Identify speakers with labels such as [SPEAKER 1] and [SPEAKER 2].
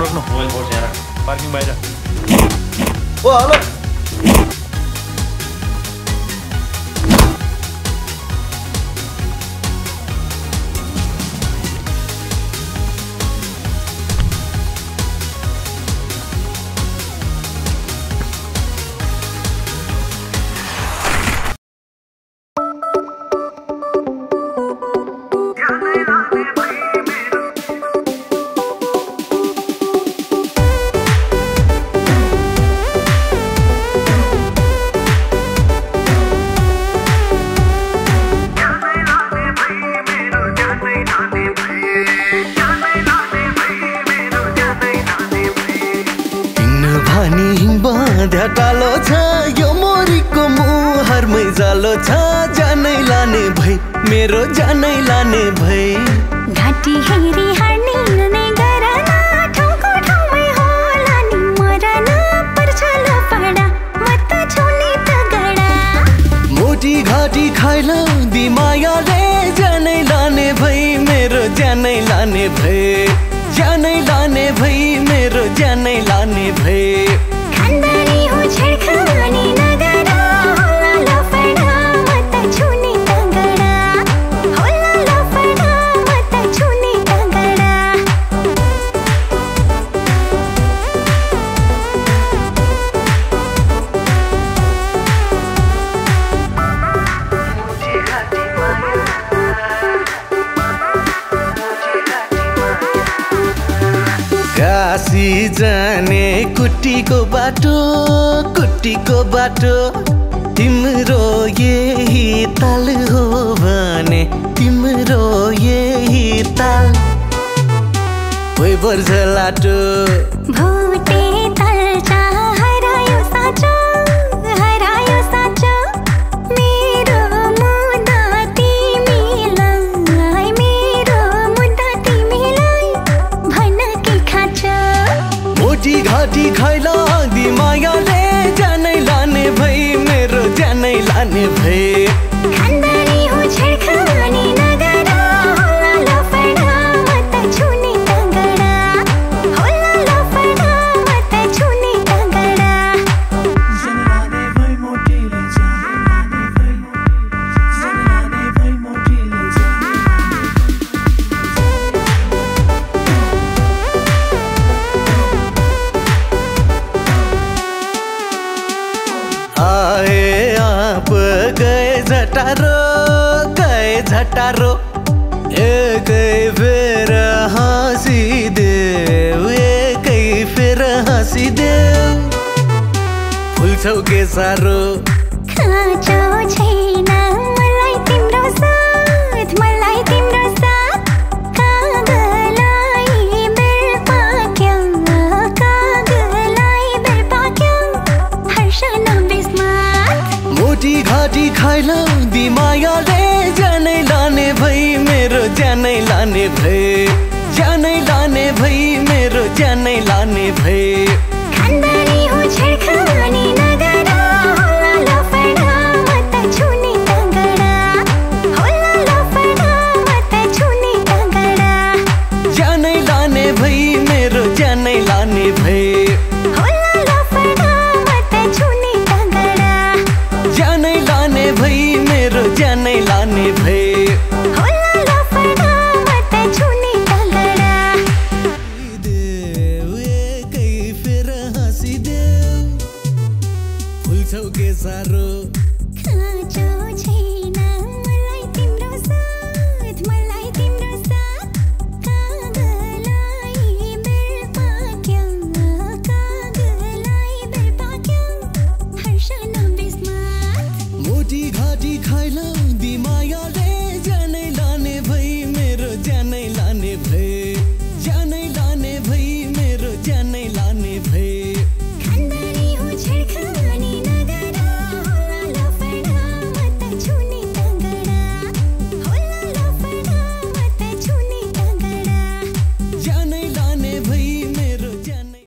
[SPEAKER 1] रोक्नु रोक्नु पार्किङ बाहिर।
[SPEAKER 2] ओ हेलो
[SPEAKER 3] टालो छ यो मोरीको मुहारमै जालो छ। जानै लाने भई मेरो जानै लाने भई।
[SPEAKER 4] घाँटी हेरी हार्ने नै गर न ठाउँको ठाउँमै होला नि मरन पर्छ लफडा म त छुने तगडा।
[SPEAKER 3] मोटी घाँटी खाइल दिमायाले जानै लाने भई मेरो जानै लाने भई। काशी जाने कुटीको बाटो कुटीको बाटो। तिम्रो यही ताल हो भने तिम्रो यही ताल। होइ पर्छ झटारो गए झटारो। एकै फेर हाँसी देऊ एकै फेर हाँसी देऊ। फुल्छौ के सारो।
[SPEAKER 4] खाँचो छैन।